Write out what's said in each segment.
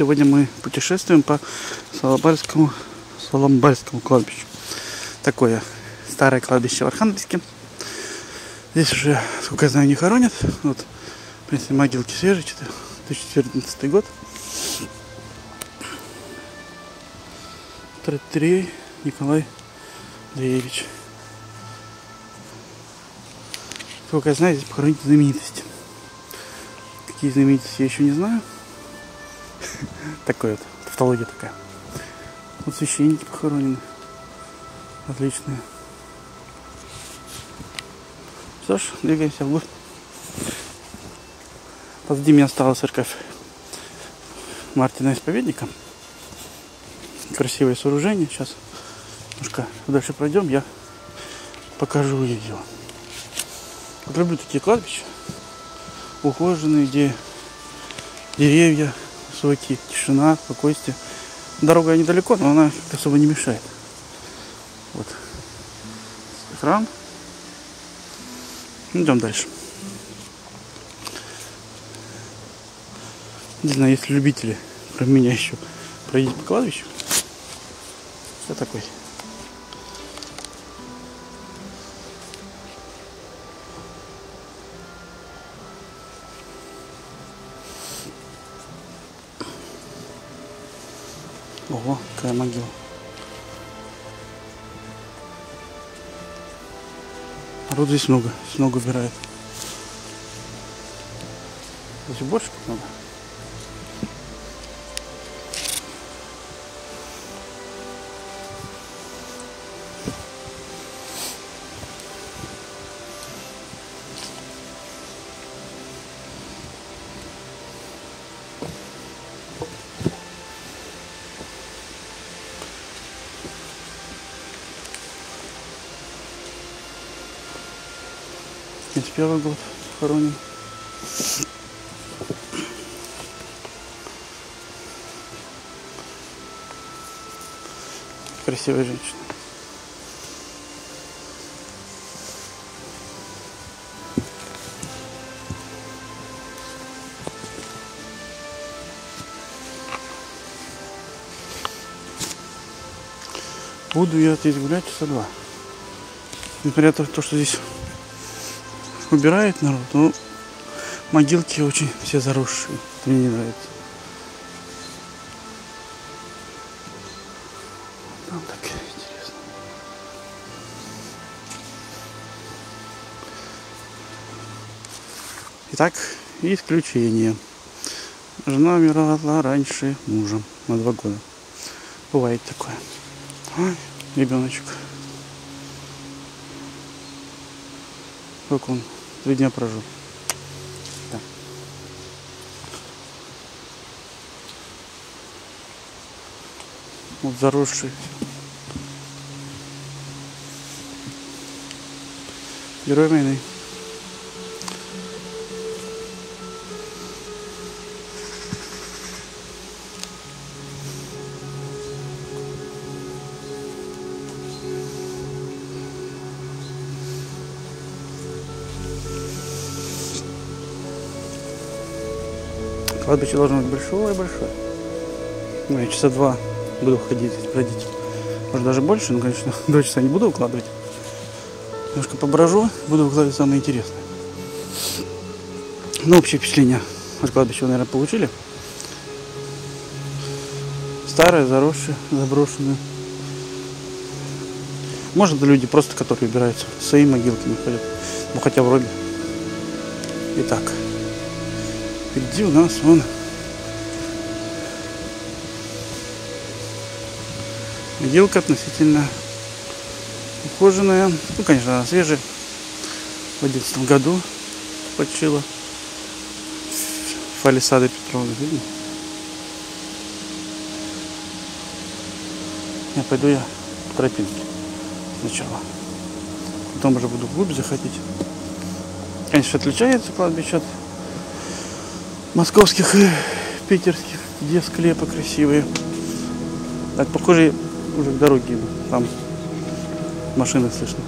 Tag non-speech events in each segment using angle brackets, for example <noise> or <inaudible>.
Сегодня мы путешествуем по Соломбальскому, Соломбальскому кладбищу. Такое старое кладбище в Архангельске. Здесь уже, сколько я знаю, не хоронят. Вот, в принципе, могилки свежие, 2014 год. Третий Николай Андреевич. Сколько я знаю, здесь похоронить знаменитости. Какие знаменитости я еще не знаю. <laughs> Такое вот, тавтология такая. Вот священники похоронены. Отличные. Что ж, двигаемся вглубь. Позади меня осталась церковь Мартина Исповедника. Красивое сооружение. Сейчас немножко дальше пройдем, я покажу ее. Вот люблю такие кладбища. Ухоженные, где деревья высокие, тишина, спокойствие. Дорога недалеко, но она особо не мешает. Вот. Храм. Идем дальше. Не знаю, если любители, кроме меня еще, проедет по кладбищу. Что такой? Ого, какая могила. Народ здесь много, здесь много убирает. Здесь больше много. Первый год хороним. Красивая женщина. Буду я здесь гулять часа два. Несмотря на то, что здесь убирает народ, но могилки очень все заросшие. Это мне не нравится. Там так интересно. Итак, исключение. Жена умерла раньше мужа на два года. Бывает такое. Ой, ребеночек. Как он Три дня прожил. Вот заросший. Герой. Кладбище должно быть большое-большое. Ну, я часа два буду ходить, бродить. Может даже больше, но, конечно, <laughs> два часа не буду укладывать. Немножко поброжу, буду выкладывать самое интересное. Ну, общее впечатление от кладбища вы, наверное, получили. Старое, заросшее, заброшенное. Может, люди просто, которые убираются, свои могилки находят. Ну, хотя вроде. Итак. Впереди у нас вон могилка относительно ухоженная. Ну, конечно, она свежая. В 2011 году почила. Фалисады Петровны, видно? Я пойду я по тропинке сначала. Потом уже буду вглубь заходить. Конечно, отличается кладбище от московских и питерских, где склепы красивые. Так, похоже, уже к дороге иду. Там машины слышно.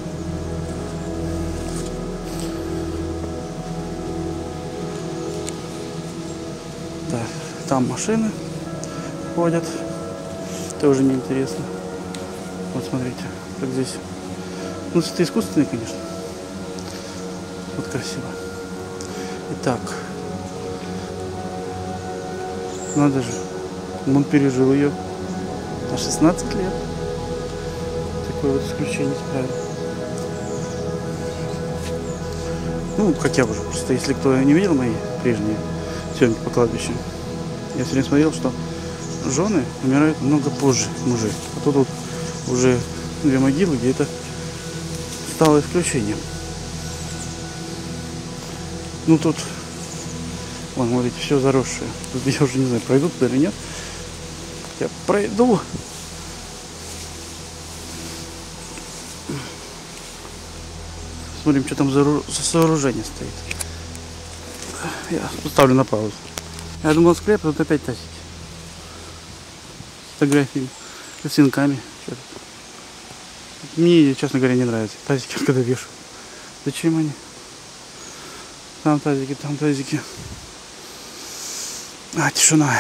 Да, там машины. ходят. Тоже неинтересно. Вот смотрите, как здесь. Ну, это искусственные, конечно. Вот красиво. Итак. Надо же. Он пережил ее на 16 лет. Такое вот исключение справил. Ну, как я уже, просто если кто не видел мои прежние съемки по кладбищу, я все время смотрел, что жены умирают много позже мужей. А тут вот уже две могилы, где это стало исключением. Ну тут, вон, смотрите, все заросшее. Тут я уже не знаю, пройдут или нет. Я пройду. Смотрим, что там за, сооружение стоит. Я поставлю на паузу. Я думал склеп, а тут опять тазики. С фотографиями, с свинками. Мне, честно говоря, не нравятся тазики, когда вешу. Зачем они? Там тазики, там тазики. А, тишина.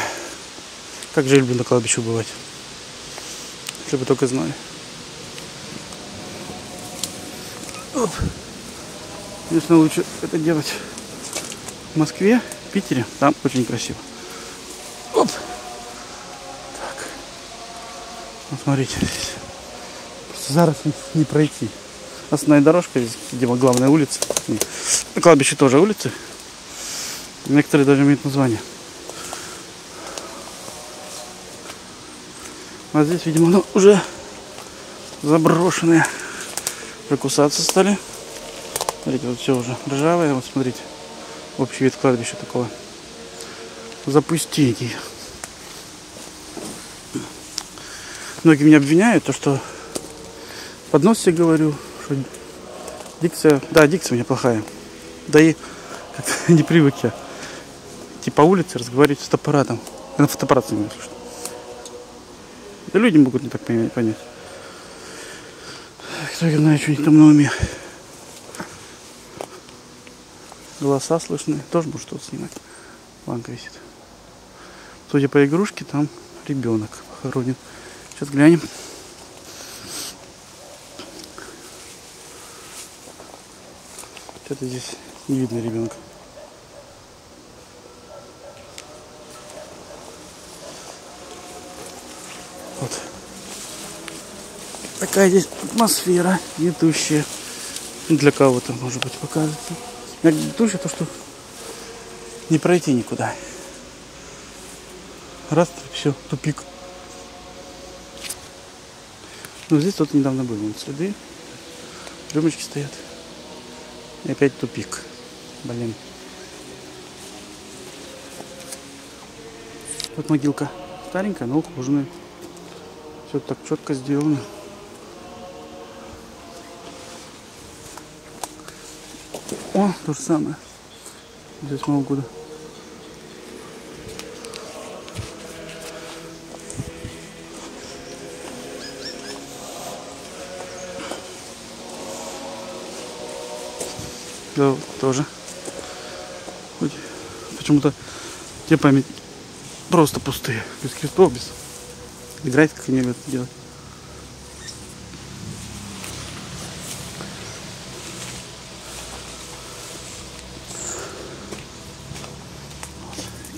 Как же люблю на кладбище бывать. Если бы только знали. Оп. Конечно, лучше это делать в Москве, Питере. Там очень красиво. Оп. Так. Вот смотрите. Просто зараз не пройти. Основная дорожка, видимо, главная улица. На кладбище тоже улицы. Некоторые даже имеют название. А здесь, видимо, ну, уже заброшенные. Прокусаться стали. Смотрите, вот все уже ржавое. Вот смотрите, общий вид кладбища такого запустения. Многие меня обвиняют, то что под нос себе говорю, что дикция, да, дикция у меня плохая. Да и как <laughs> не привык я типа улице разговаривать с фотоаппаратом. На фотоаппарат не слышно. Да люди могут не так понять. Кто я знает, что у них там на уме. Голоса слышны. Тоже может что-то снимать. Банка висит. Судя по игрушке, там ребенок похоронен. Сейчас глянем. Что-то здесь не видно ребенка. Вот. Такая здесь атмосфера гнетущая. Для кого-то, может быть, покажется. Гнетущая то, что не пройти никуда. Раз, все, тупик. Ну, здесь тут недавно был вон следы. Рюмочки стоят. И опять тупик. Блин. Вот могилка старенькая, но ухоженная. Все так четко сделано. О, то же самое. Здесь много года. Да, тоже. Почему-то те память просто пустые. Без крестов, без Играть, как они любят делать.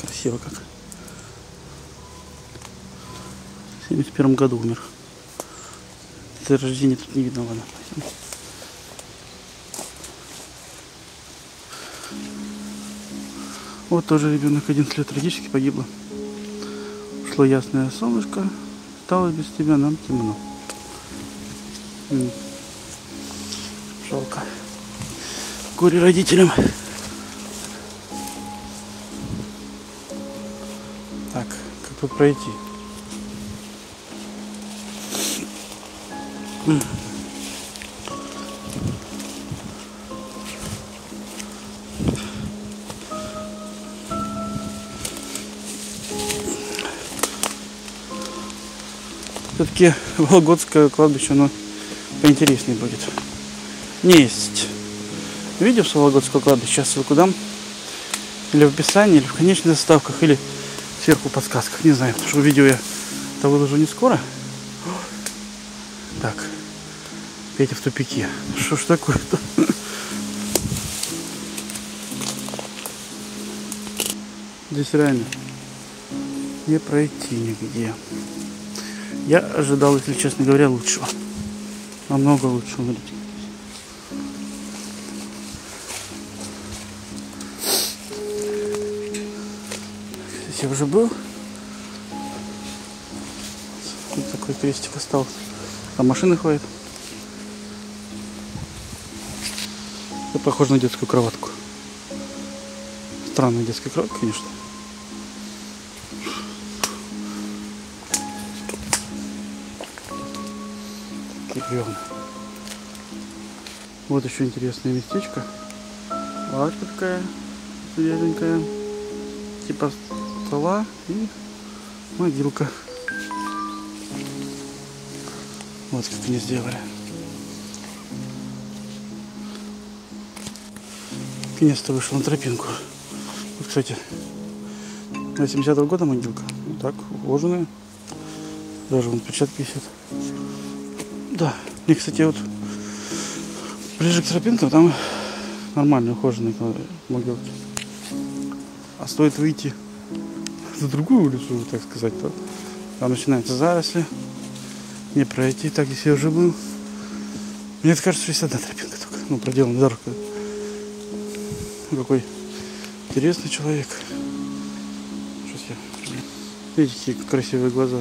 Красиво как. В 71 году умер. Это рождение тут не видно, ладно. Вот тоже ребенок 11 лет трагически погибло. Шло ясное солнышко, стало без тебя нам темно. Жалко. Горе родителям. Так, как тут пройти? Все-таки Вологодское кладбище, оно поинтереснее будет. Не есть видео с Вологодского кладбища, ссылку дам. Или в описании, или в конечных заставках, или Сверху подсказка. Не знаю, потому что видео я это выложу не скоро. Так. Петя в тупике. Что ж такое-то? Здесь реально не пройти нигде. Я ожидал, если честно говоря, лучшего. Намного лучшего. Смотрите. Здесь я уже был. Вот такой крестик остался. Там машины ходят. Это похоже на детскую кроватку. Странная детская кроватка, конечно. Бревна. Вот еще интересное местечко. Лавочка такая свеженькая. Типа стола и могилка. Вот как они сделали. Наконец-то вышел на тропинку. Вот, кстати, 80-го года могилка. Вот так, ухоженная. Даже вон отпечатки висят. Мне, кстати, вот ближе к тропинкам там нормальные ухоженные могилки. А стоит выйти за другую улицу, так сказать, то там начинаются заросли. Не пройти так, если я уже был. Мне кажется, что есть одна тропинка только. Ну, проделана дорога. Какой интересный человек. Сейчас я... Видите, какие красивые глаза.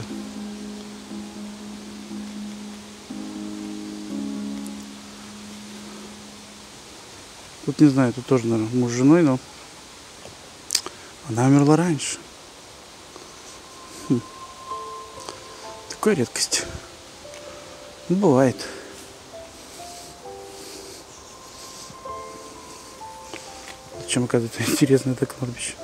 Тут не знаю, тут тоже, наверное, муж с женой, но она умерла раньше. Хм. Такая редкость. Ну, бывает. Чем оказывается <laughs> интересно это кладбище.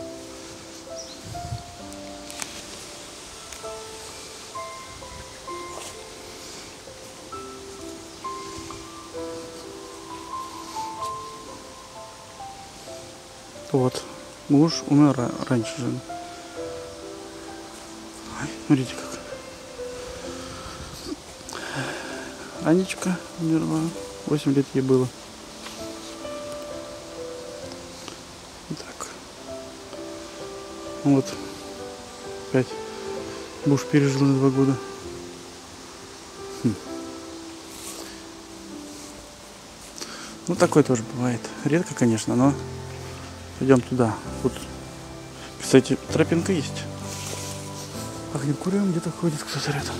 Вот. Муж умер ра- раньше жены. Ой, смотрите как. Анечка умерла. 8 лет ей было. Так. Вот. Опять. Муж пережил на два года. Хм. Ну, такое тоже бывает. Редко, конечно, но пойдем туда. Вот, кстати, тропинка есть. Курем, где-то ходит кто-то рядом.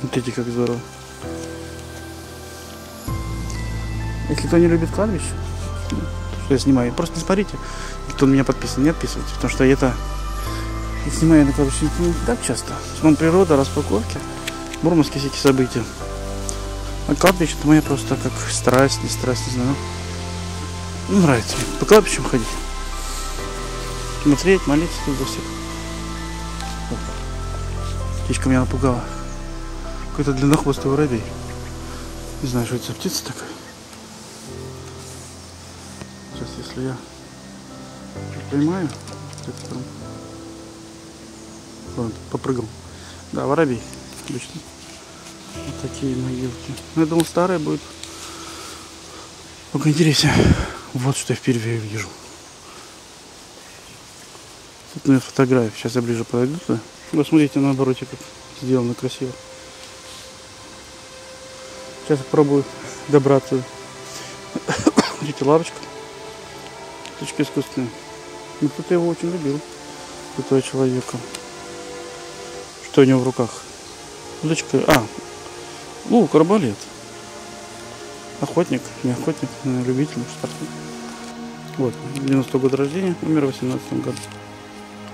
Смотрите, как здорово. Если кто не любит кладбище, что я снимаю, просто не смотрите. Кто на меня подписан, не отписывайтесь, потому что это и снимаю на кладбище не так часто. Основном природа, распаковки, мурманские всякие события. А кладбище это моя просто как страсть, не страсть, не знаю. Ну, нравится мне. По кладбищам ходить. Смотреть, молиться тут за всех. Птичка меня напугала. Какой-то длиннохвостый воробей. Не знаю, что это за птица такая. Если я поймаю. Ладно, попрыгал. Да, воробей. Обычно. Вот такие могилки. Ну, я думал, старая будет. Только интереснее. Вот что я впервые вижу. Тут у меня фотография. Сейчас я ближе подойду туда. Ну, смотрите на обороте, как сделано красиво. Сейчас я пробую добраться. <coughs> Видите, лавочка. Точка искусственная. Ну, кто-то его очень любил. Этого человека. Что у него в руках? Удочка. А, лук, арбалет. Охотник, не охотник, но любитель, спортсмен. Вот, 90 год рождения, умер в 18 году.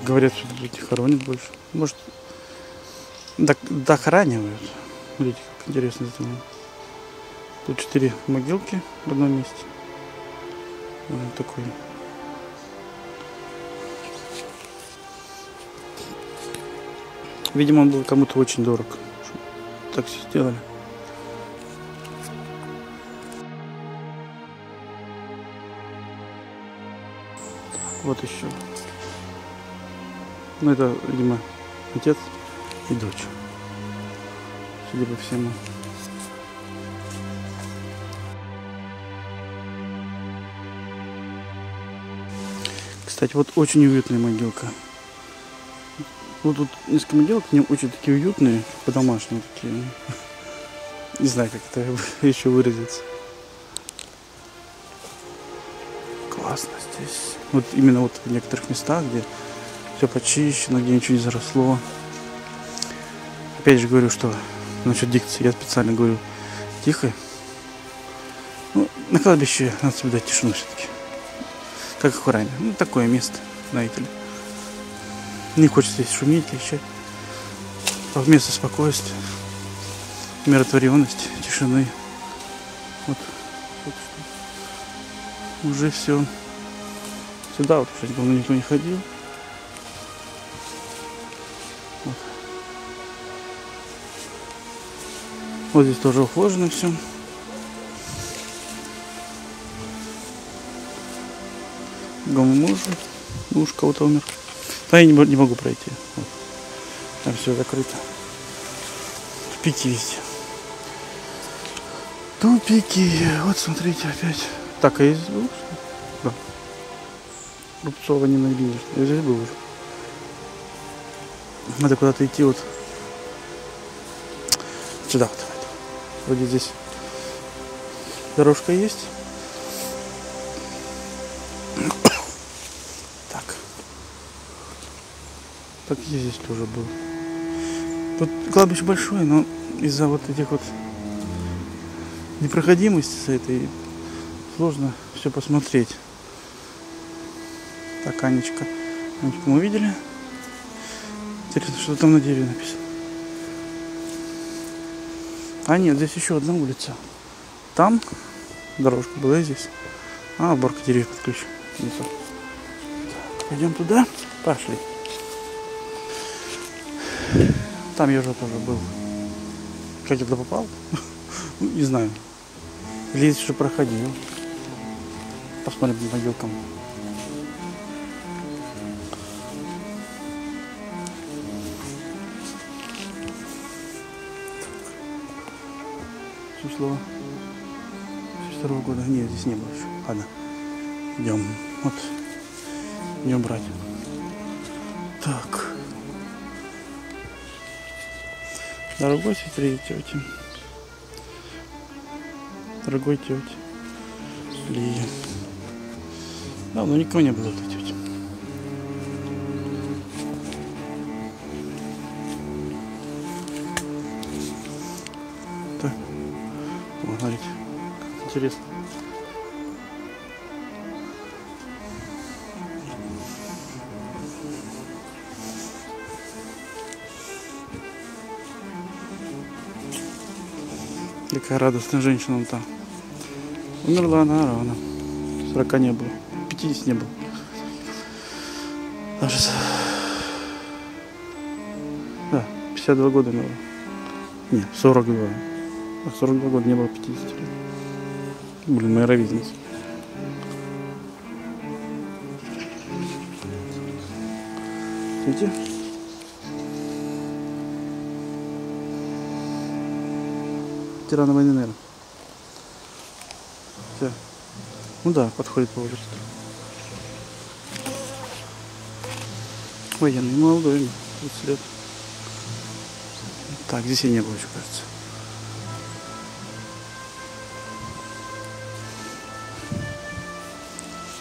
Говорят, что не хоронят больше. Может, дохранивают. Смотрите, как интересно сделано. Тут четыре могилки в одном месте. Вот такой. Видимо, он был кому-то очень дорог. Так все сделали. Вот еще. Ну, это, видимо, отец и дочь. Судя по всему. Кстати, вот очень уютная могилка. Вот тут несколько могилок, они очень такие уютные, по-домашнему такие. Не знаю, как это <laughs> еще выразиться. Классно здесь. Вот именно вот в некоторых местах, где все почищено, где ничего не заросло. Опять же говорю, что насчет дикции я специально говорю тихо. Ну, на кладбище надо соблюдать тишину все-таки. Как храме. Ну, такое место, знаете ли. Не хочется здесь шуметь, кричать. А место спокойствия, умиротворенности, тишины. Вот, вот. Уже все. Сюда вот уже давно никто не ходил. Вот. вот здесь тоже ухожено все. Гому мужу. Муж кого-то умер. Да я не, не могу пройти. Вот. Там все закрыто. Тупики везде. Тупики. Вот смотрите опять. Так, а ли? Да. Рубцова не набили. Я здесь был уже. Надо куда-то идти вот. Сюда вот. Вроде здесь дорожка есть. Так я здесь тоже был. Тут кладбище большое, но из-за вот этих вот непроходимости с этой сложно все посмотреть. Так, Анечка. Анечку мы увидели. Интересно, что там на дереве написано. А нет, здесь еще одна улица. Там дорожка была и здесь. А, уборка деревьев. Так, пойдем туда. Пошли. Там я уже тоже был. Как я туда попал? <laughs> Ну, Не знаю. Или уже проходил. Посмотрим по могилкам. Суслова. 62 года. Нет, здесь не было еще. Ладно. Идем. Вот. Идем брать. Так. Дорогой сестре и. Дорогой тете. Лия. Давно никого не было этой тети. Так. Вот, смотрите. Интересно. Какая радостная женщина там. Умерла она рано. 40 не было. 50 не было. Даже... Да, 52 года умерла. Нет, 42. А 42 года не было 50 лет. Блин, моя ровесница. Видите? Ветераны войны, наверное. Всё. Ну да, подходит по возрасту. Военный молодой, 30 лет. Так, здесь я не было еще, кажется.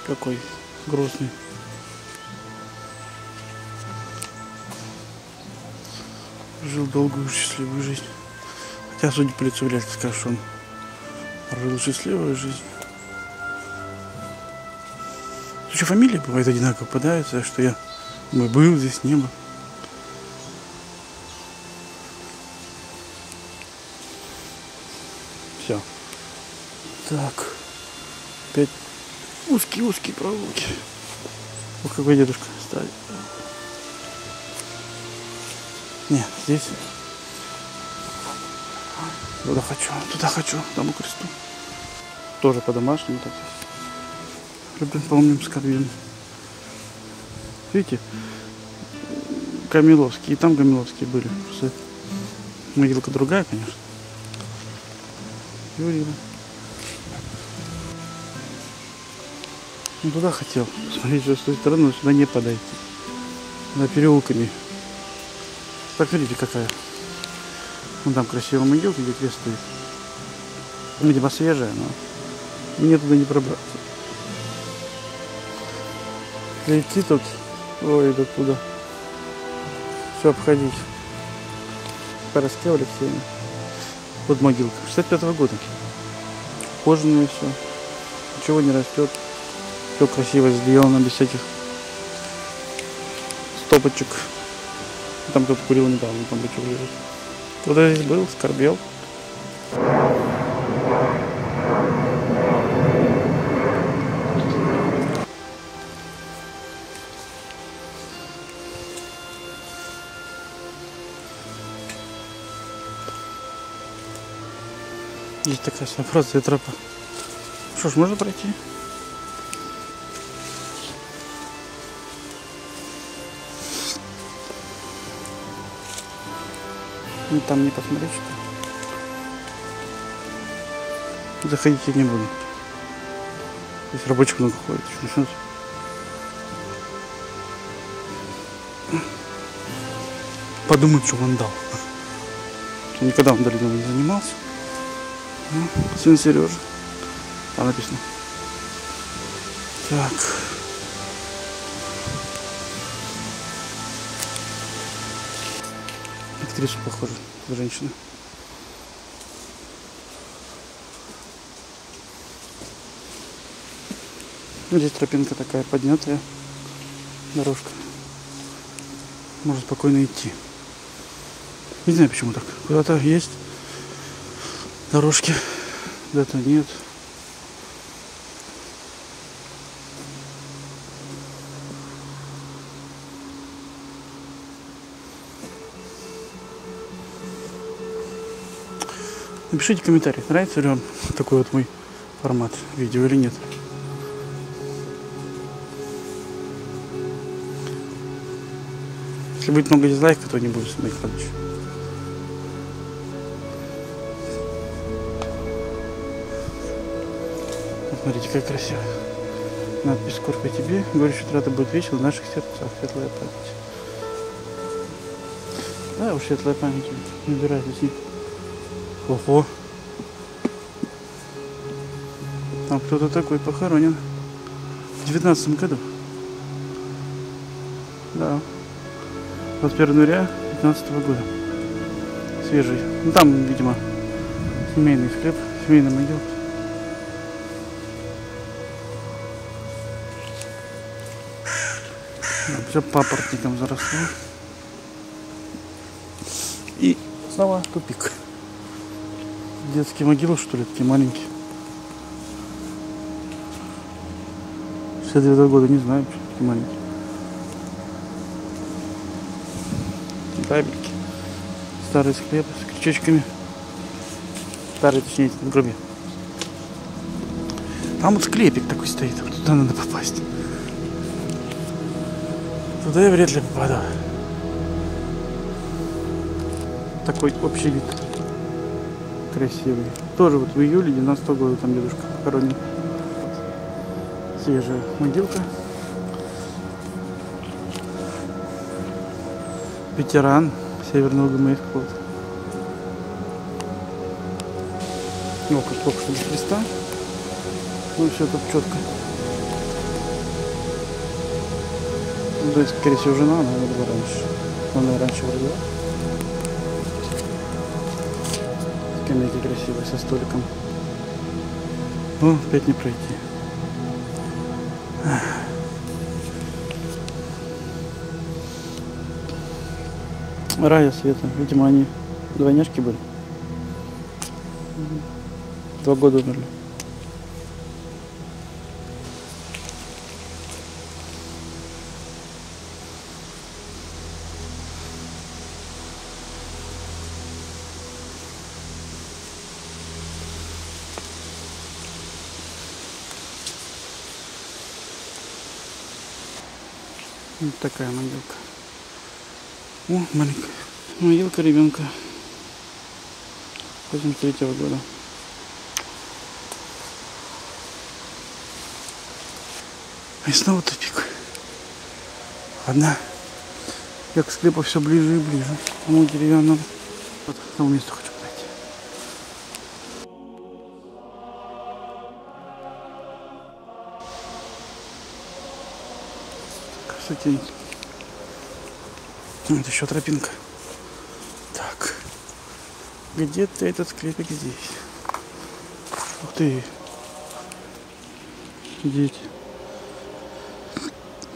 Какой грустный. Жил долгую счастливую жизнь. Хотя, судя по лицу, вряд ли скажешь, что он прожил счастливую жизнь. Еще фамилии бывают одинаково попадаются, что я думаю, был здесь, не был. Все. Так. Опять узкие-узкие проволоки. Ох, какой дедушка стали. Не, здесь. Туда хочу, туда хочу, там у кресту. Тоже по-домашнему так. Любим, помним, скорбим. Видите, Камиловские, и там Камиловские были. Просто могилка другая, конечно. Юрьева. Ну туда хотел. Смотреть, что с той стороны, но сюда не подойти. На переулками. Так, смотрите, какая. Вон там красивая могилка, где крест стоит. Видимо, свежая, но мне туда не пробраться. Идти тут, ой, до туда. Все обходить. Пороске Алексеевна. Вот могилка. 65 года. Кожаное все. Ничего не растет. Все красиво сделано, без всяких стопочек. Там кто-то курил недавно, там бычок лежит. Кто-то здесь был, скорбел. Есть такая своеобразная тропа. Что ж, можно пройти? Ну, там не посмотреть, что? Заходить я не буду. Здесь рабочих много ходит. Что? Подумать, что вандал. Что никогда вандализмом не занимался. Ну, сын Сережа. Там написано. Так. Актрису похоже, женщина. Ну, Здесь тропинка такая поднятая. Дорожка. Можно спокойно идти. Не знаю почему так. Куда-то есть дорожки, куда-то нет. Напишите в нравится ли вам такой вот мой формат видео или нет. Если будет много дизлайков, то не буду следующий. Вот Смотрите, как красиво. Надпись «Скорбь тебе». Горечь утраты будет весело в наших сердцах. Светлая память. Да, уж светлая память. Набирайтесь них. Ого. Там кто-то такой похоронен. В девятнадцатом году. Да. 21 января 15 года. Свежий. Ну там, видимо, семейный склеп, семейный могил. Все папоротником заросло. И снова тупик. Детские могилы, что ли, такие маленькие. 69 года, не знаю, почему такие маленькие. Табельки. Старый склеп с крючочками. Старый, точнее, в гробе. Там вот склепик такой стоит, вот туда надо попасть. Туда я вряд ли попаду. Такой общий вид. Красивый. Тоже вот в июле 12 года там дедушка похоронен. Свежая могилка. Ветеран Северного ГМС какого-то. Ну, как только что без креста. Ну, все тут четко. Ну, то есть, скорее всего, жена, она была раньше. Она раньше родила. Скамейки красивые, со столиком. О, опять не пройти. Рая Света. Видимо, они двойняшки были. Два года умерли. Вот такая могилка. О, маленькая. Могилка ребенка. 83 -го года. И снова тупик. Одна. Я к склепу все ближе и ближе. Тому деревянному. Вот тому месту подойти. Красотень. Вот еще тропинка. Так. Где-то этот склепик здесь. Ух ты. Дети.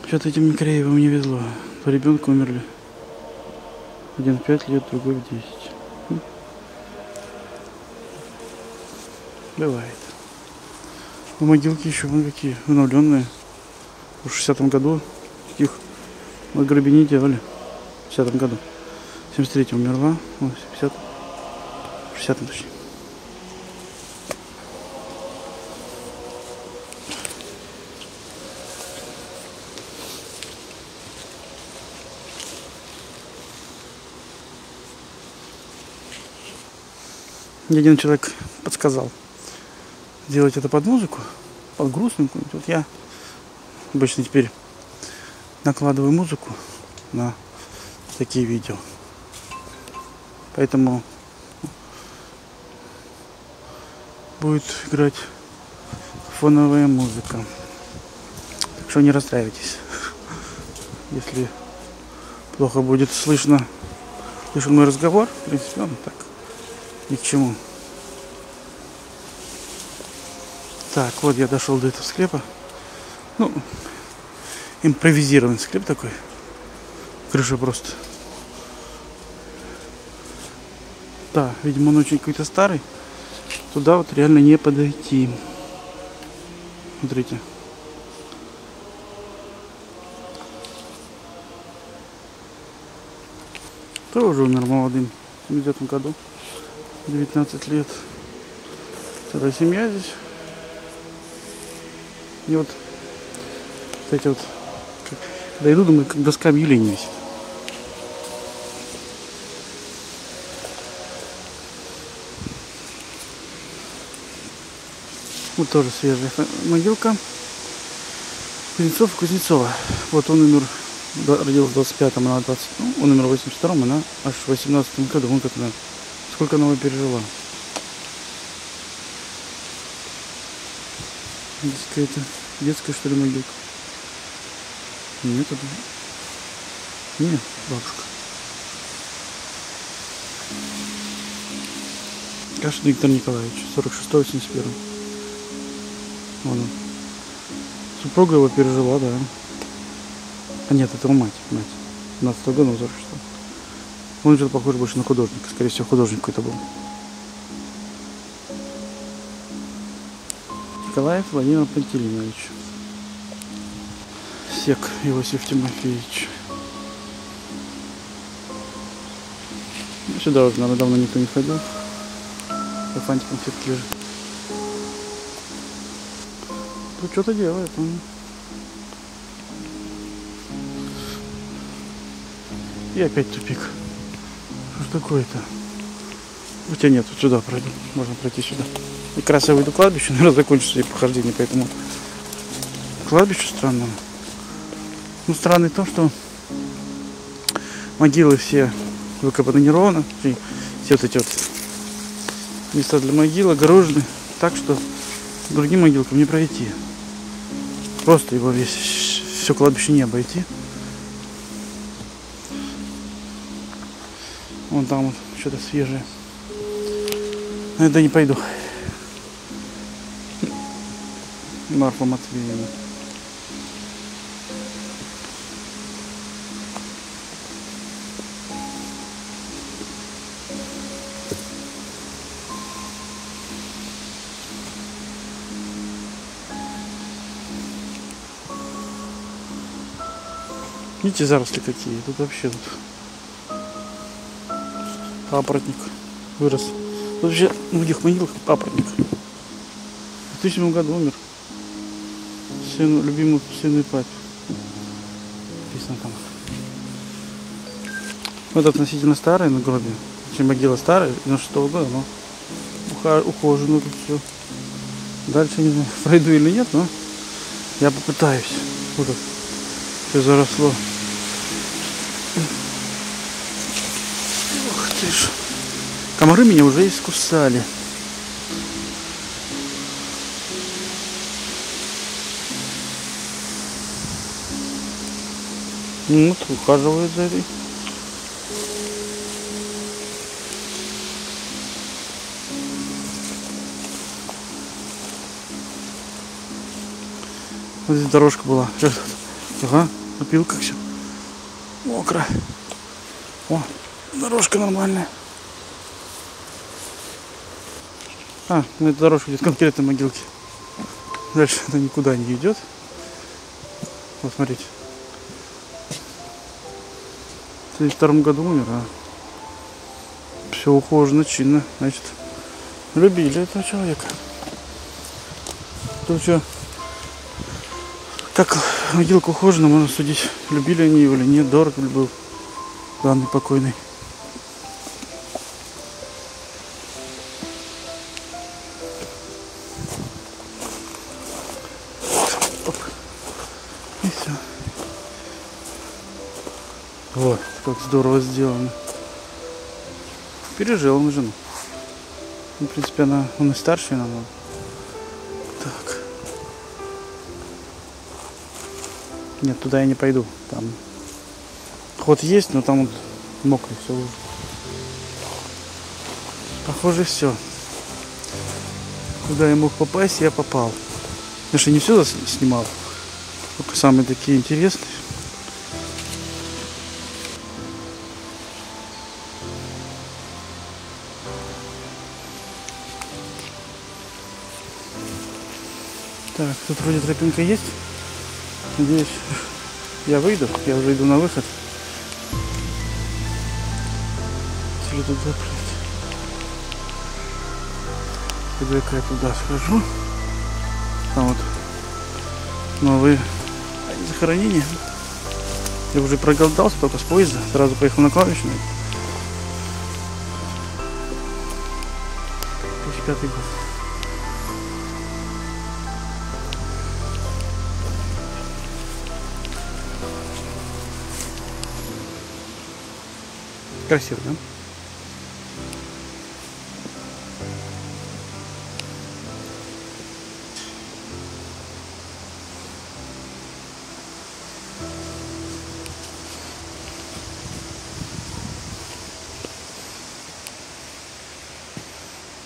Что-то этим Микреевым не везло. Два ребенка умерли. Один в пять лет, другой в десять. Хм. Бывает. У могилки еще вон какие, обновленные. В 60-м году их на гробине делали. В 60-м году. В 73-м умерла. О, 50 в 60-м точнее. Мне один человек подсказал сделать это под музыку, под грустную. Вот я обычно теперь накладываю музыку на такие видео. Поэтому будет играть фоновая музыка. Так что не расстраивайтесь, если плохо будет слышно, слышен мой разговор. В принципе, он так ни к чему. Так, вот я дошел до этого склепа. Ну, импровизированный склеп такой. Крыша просто. Да, видимо, он очень какой-то старый. Туда вот реально не подойти. Смотрите. Тоже умер молодым в 70 году. 19 лет. Целая семья здесь. И вот, кстати, вот, иду, думаю, как доска объявлений висит. Вот тоже свежая могилка. Кузнецов Кузнецова. Вот он умер, родился в 25-м, она 20, ну, он умер в 82-м, она аж в 18 году, он как она Сколько она его пережила? Здесь какая-то детская что ли могилка? Нет, это... Нет, бабушка. Кашин Виктор Николаевич, 46-81. Вон он. Супруга его пережила, да. А нет, это его мать, мать. 15 года, 46 он же похож больше на художника. Скорее всего, художник какой-то был. Николаев Владимир Пантелеинович. Сек Иосиф Тимофеевич. Сюда уже, наверное, давно никто не ходил. По фантикам все-таки же. Тут что-то делает он. И опять тупик. Что такое-то? Хотя нет, вот сюда пройду. Можно пройти сюда. И как раз я выйду к кладбищу, наверное, закончится и похождение, поэтому кладбище странное. Ну, странный то, что могилы все выкопаны неровно. И все вот эти вот места для могил огорожены так, что другим могилкам не пройти. Просто его весь, все кладбище не обойти. Вон там вот что-то свежее. Но это не пойду. Марфа Матвеевна. Видите заросли какие? Тут вообще тут папоротник вырос. Тут вообще в многих могилах папоротник. В 2000 году умер. Сыну, любимому сыну и папе. интересно там. Вот относительно старый надгробие. Чем могила старая, 96 -го года, но ухожено тут все. Дальше не знаю, <laughs> пройду или нет, но я попытаюсь. Вот тут все заросло. Ух ты ж. Комары меня уже искусали. Ну, вот ухаживают за этой. Вот здесь дорожка была. Сейчас. Ага, опилка все. Мокро. О, дорожка нормальная. А, ну эта дорожка идет конкретно могилки. Дальше она никуда не идет. Вот смотрите. В 1932 году умер, а все ухожено, чинно. Значит, любили этого человека. Тут что, как могилка ухожена, можно судить, любили они его или нет, дорог ли был данный покойный. Оп. И все. Вот, как здорово сделано. Пережил он жену. Ну, в принципе, она, он и старше намного. Нет, туда я не пойду. Там ход есть, но там вот мокрый все уже. Похоже, все. Куда я мог попасть, я попал. Конечно, не все снимал. Только самые такие интересные. Так, тут вроде тропинка есть. Надеюсь, я выйду. Я уже иду на выход. Или туда, блядь. Пойду-ка я туда схожу. Там вот новые захоронения. Я уже проголодался только с поезда. Сразу поехал на клавишную. 2005 год. Красиво, да?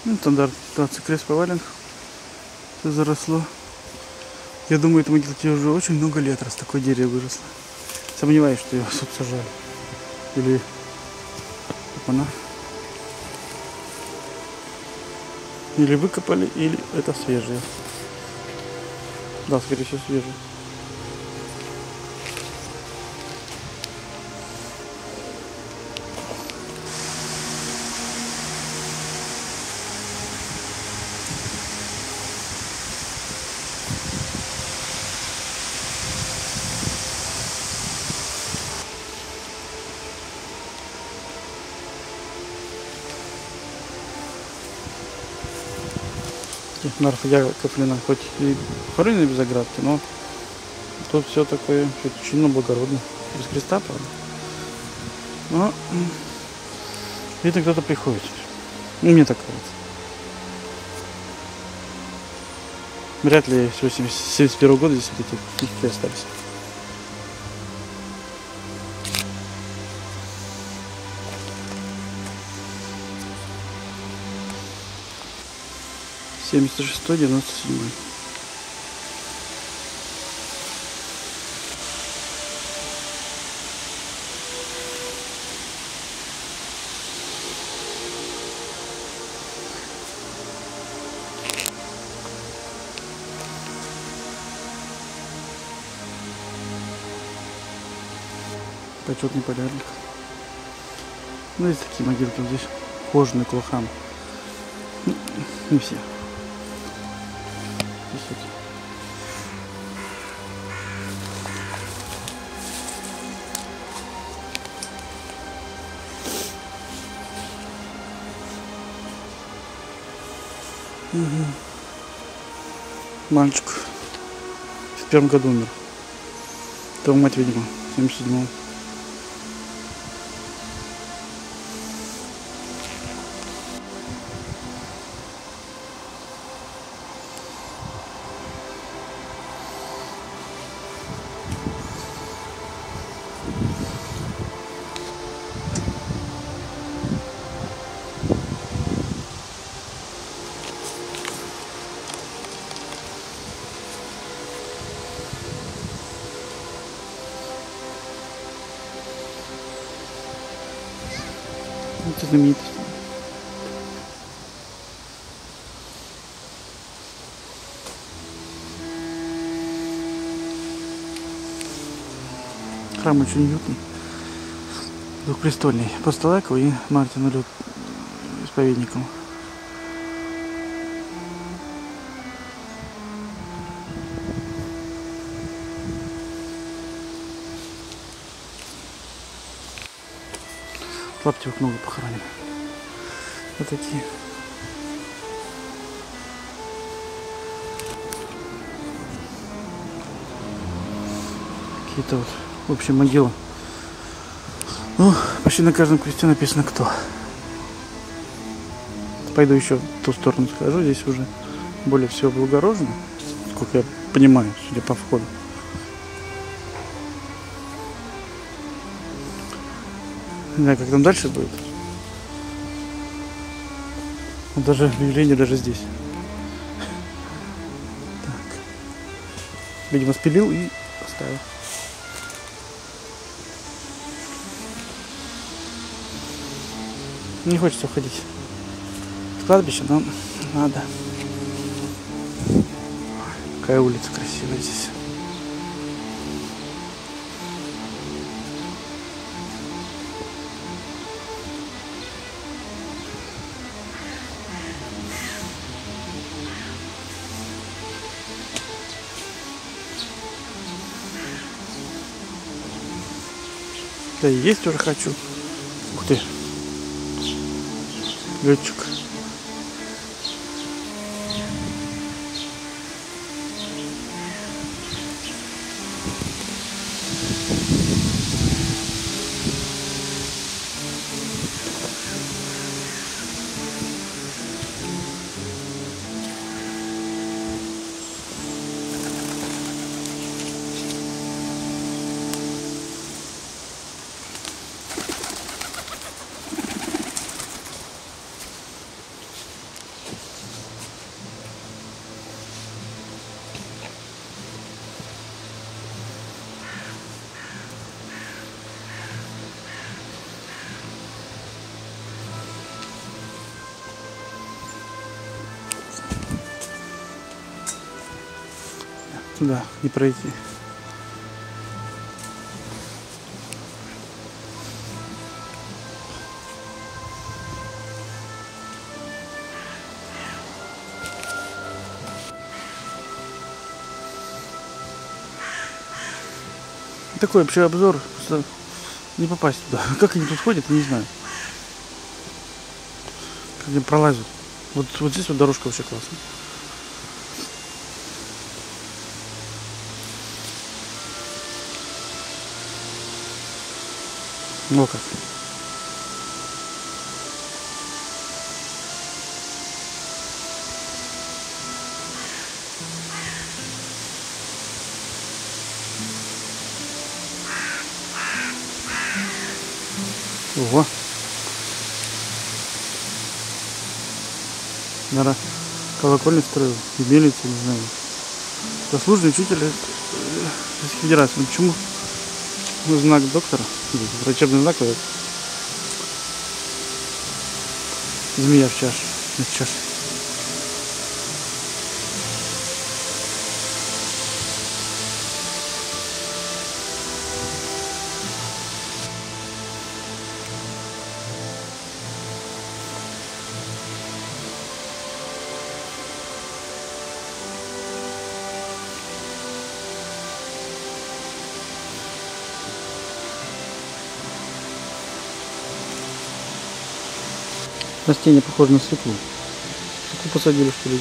Ну, стандартная ситуация. Крест повален. Все заросло. Я думаю, этой могилке уже очень много лет, раз такое дерево выросло. Сомневаюсь, что тут <laughs> сажали. Или она. Или выкопали, или это свежее. Да, скорее всего, свежее. Нарфа Каплина хоть и хоронены без оградки, но тут все такое чинно, благородно. Без креста, правда. Но видно, кто-то приходит. Ну, мне так кажется. Вряд ли с 81 года здесь вот эти кишки остались. Семьдесят шестой, девяносто седьмой. Почетный полярник. Ну, есть такие могилки вот здесь. Кожаный клохан. Ну, Не все писать. Угу. Мальчик в первом году умер. Твою мать, видимо, в 77 -м. Храм очень уютный. Двухпрестольный. Апостол и Мартину Лют исповедником. Лаптевых много похоронено. Вот такие. Какие-то вот, в общем, могилы. Ну, почти на каждом кресте написано кто. Пойду еще в ту сторону схожу. Здесь уже более всего благорожено, сколько я понимаю, судя по входу. Не знаю, как там дальше будет. Вот даже объявление даже здесь. Так. Видимо, спилил и Не хочется уходить с кладбища, но надо. Какая улица красивая здесь. Да и есть уже хочу. Ух ты. Göçük. Не пройти. Такой вообще обзор, просто не попасть туда. <laughs> Как они тут ходят, не знаю. Как они пролазят. Вот, вот здесь вот дорожка вообще классная. Ну как. Ого. Наверное, колокольный строил, и мельница, не знаю. Заслуженный учитель э, Российской Федерации. Ну почему? Ну, знак доктора. Врачебный знак. Вот. Змея в чаше. На чаше. Растение похоже на свеклу. посадили, что ли?